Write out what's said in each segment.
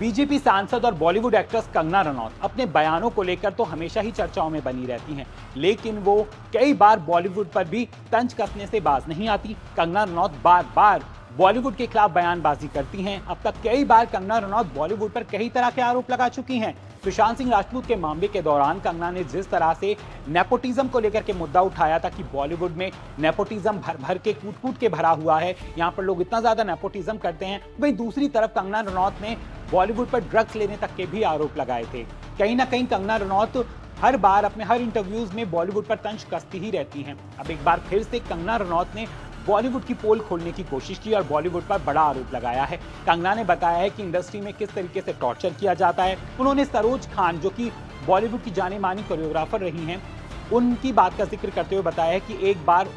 BJP सांसद और Bollywood actress Kangana Ranaut अपने बयानों को लेकर तो हमेशा ही चर्चाओं में बनी रहती हैं, लेकिन वो कई बार बॉलीवुड पर भी तंज कसने से बाज नहीं आती। कंगना रनौत बार बार बॉलीवुड के खिलाफ बयानबाजी करती हैं। अब तक कई बार कंगना रनौत बॉलीवुड पर कई तरह के आरोप लगा चुकी हैं। सुशांत सिंह राजपूत के मामले के दौरान कंगना ने जिस तरह से नेपोटिज्म को लेकर के मुद्दा उठाया था कि बॉलीवुड में नेपोटिज्म भर भर के कूट कूट के भरा हुआ है, यहाँ पर लोग इतना ज़्यादा नेपोटिज्म करते हैं। वही दूसरी तरफ़ कंगना रनौत ने बॉलीवुड पर ड्रग्स लेने तक के भी आरोप लगाए थे। कहीं ना कहीं कंगना रनौत हर बार अपने हर इंटरव्यूज़ में बॉलीवुड पर तंज कसती ही रहती हैं। अब एक बार फिर से कंगना रनौत ने बॉलीवुड की पोल खोलने की कोशिश की और बॉलीवुड पर बड़ा आरोप लगाया है। कंगना ने बताया है कि इंडस्ट्री में किस तरीके से टॉर्चर किया जाता है। उन्होंने सरोज खान, जो कि बॉलीवुड की जाने मानी कोरियोग्राफर रही हैं, उनकी बात का ज़िक्र करते हुए बताया है कि एक बार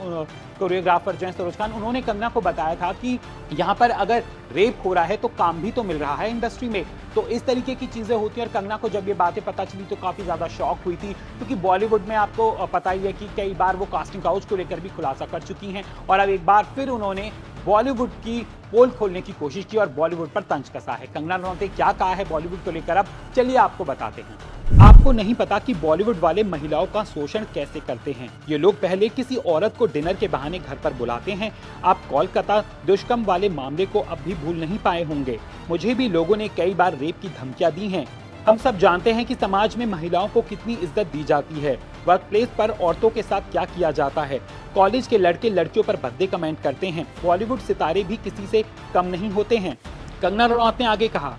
कोरियोग्राफर जो है सरोज खान, उन्होंने कंगना को बताया था कि यहाँ पर अगर रेप हो रहा है तो काम भी तो मिल रहा है इंडस्ट्री में। तो इस तरीके की चीज़ें होती हैं और कंगना को जब ये बातें पता चली तो काफ़ी ज़्यादा शॉक हुई थी, क्योंकि तो बॉलीवुड में आपको पता ही है कि कई बार वो कास्टिंग काउच को लेकर भी खुलासा कर चुकी हैं और अब एक बार फिर उन्होंने बॉलीवुड की पोल खोलने की कोशिश की और बॉलीवुड पर तंज कसा है। कंगना रनौत ने क्या कहा है बॉलीवुड को लेकर? अब चलिए आपको बताते हैं। आपको नहीं पता कि बॉलीवुड वाले महिलाओं का शोषण कैसे करते हैं? ये लोग पहले किसी औरत को डिनर के बहाने घर पर बुलाते हैं। आप कोलकाता दुष्कर्म वाले मामले को अब भी भूल नहीं पाए होंगे। मुझे भी लोगों ने कई बार रेप की धमकियाँ दी हैं। हम सब जानते हैं कि समाज में महिलाओं को कितनी इज़्ज़त दी जाती है। वर्क प्लेस पर औरतों के साथ क्या किया जाता है? कॉलेज के लड़के लड़कियों पर भद्दे कमेंट करते हैं। बॉलीवुड सितारे भी किसी से कम नहीं होते हैं। कंगना रनौत ने आगे कहा,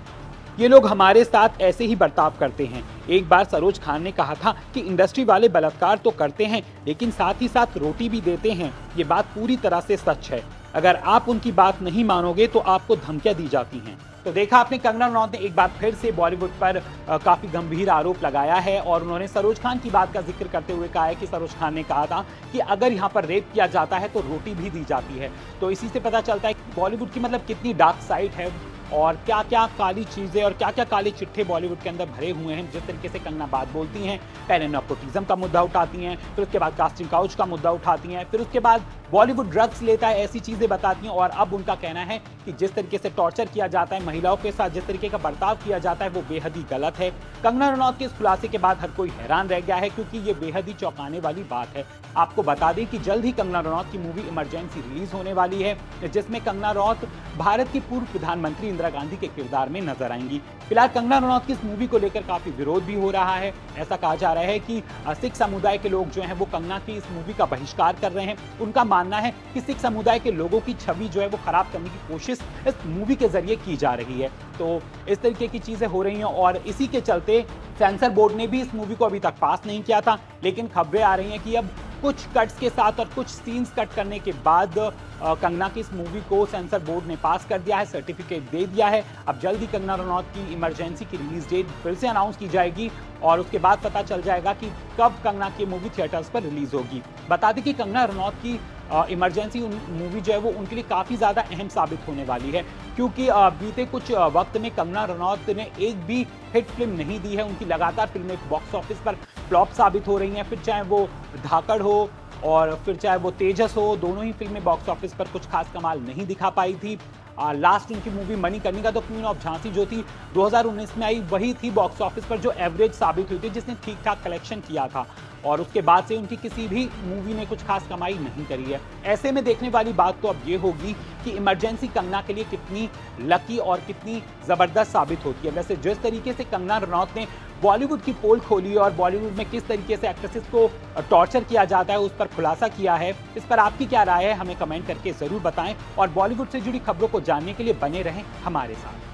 ये लोग हमारे साथ ऐसे ही बर्ताव करते हैं। एक बार सरोज खान ने कहा था कि इंडस्ट्री वाले बलात्कार तो करते हैं, लेकिन साथ ही साथ रोटी भी देते हैं। ये बात पूरी तरह से सच है। अगर आप उनकी बात नहीं मानोगे तो आपको धमकियाँ दी जाती हैं। तो देखा आपने, कंगना रनौत ने एक बार फिर से बॉलीवुड पर काफ़ी गंभीर आरोप लगाया है और उन्होंने सरोज खान की बात का ज़िक्र करते हुए कहा है कि सरोज खान ने कहा था कि अगर यहाँ पर रेप किया जाता है तो रोटी भी दी जाती है। तो इसी से पता चलता है कि बॉलीवुड की मतलब कितनी डार्क साइड है और क्या क्या काली चीज़ें और क्या क्या काली चिट्ठे बॉलीवुड के अंदर भरे हुए हैं, जिस तरीके से कंगना बात बोलती हैं। पहले नपोटिज्म का मुद्दा उठाती हैं, फिर उसके बाद कास्टिंग काउच का मुद्दा उठाती हैं, फिर उसके बाद बॉलीवुड ड्रग्स लेता है, ऐसी चीज़ें बताती हैं और अब उनका कहना है कि जिस तरीके से टॉर्चर किया जाता है महिलाओं के साथ, जिस तरीके का बर्ताव किया जाता है, वो बेहद ही गलत है। कंगना रनौत के इस खुलासे के बाद हर कोई हैरान रह गया है, क्योंकि ये बेहद ही चौंकाने वाली बात है। आपको बता दें कि जल्द ही कंगना रनौत की मूवी इमरजेंसी रिलीज़ होने वाली है, जिसमें कंगना रनौत भारत की पूर्व प्रधानमंत्री इंदिरा गांधी के किरदार में नज़र आएँगी। फ़िलहाल कंगना रनौत की इस मूवी को लेकर काफ़ी विरोध भी हो रहा है। ऐसा कहा जा रहा है कि सिख समुदाय के लोग जो है, वो कंगना की इस मूवी का बहिष्कार कर रहे हैं। उनका मानना है कि सिख समुदाय के लोगों की छवि जो है वो खराब करने की कोशिश इस मूवी के ज़रिए की जा रही है। तो इस तरीके की चीज़ें हो रही हैं और इसी के चलते सेंसर बोर्ड ने भी इस मूवी को अभी तक पास नहीं किया था, लेकिन खबरें आ रही हैं कि अब कुछ कट्स के साथ और कुछ सीन्स कट करने के बाद कंगना की इस मूवी को सेंसर बोर्ड ने पास कर दिया है सर्टिफिकेट दे दिया है। अब जल्द ही कंगना रनौत की इमरजेंसी की रिलीज़ डेट फिर से अनाउंस की जाएगी और उसके बाद पता चल जाएगा कि कब कंगना की मूवी थिएटर्स पर रिलीज़ होगी। बता दें कि कंगना रनौत की इमरजेंसी मूवी जो है वो उनके लिए काफ़ी ज़्यादा अहम साबित होने वाली है। क्योंकि बीते कुछ वक्त में कंगना रनौत ने एक भी हिट फ़िल्म नहीं दी है। उनकी लगातार फ़िल्में बॉक्स ऑफ़िस पर फ्लॉप साबित हो रही हैं। फिर चाहे वो धाकड़ हो और फिर चाहे वो तेजस हो, दोनों ही फ़िल्में बॉक्स ऑफ़िस पर कुछ खास कमाल नहीं दिखा पाई थी। लास्ट उनकी मूवी मनी का तो क्वीन ऑफ़ झांसी जो थी 2019 में आई, वही थी बॉक्स ऑफ़िस पर जो एवरेज साबित हुई थी, जिसने ठीक ठाक कलेक्शन किया था। और उसके बाद से उनकी किसी भी मूवी ने कुछ खास कमाई नहीं करी है। ऐसे में देखने वाली बात तो अब ये होगी कि इमरजेंसी कंगना के लिए कितनी लकी और कितनी ज़बरदस्त साबित होती है। वैसे जिस तरीके से कंगना रनौत ने बॉलीवुड की पोल खोली और बॉलीवुड में किस तरीके से एक्ट्रेसेस को टॉर्चर किया जाता है, उस पर खुलासा किया है, इस पर आपकी क्या राय है, हमें कमेंट करके ज़रूर बताएँ। और बॉलीवुड से जुड़ी खबरों जानने के लिए बने रहें हमारे साथ।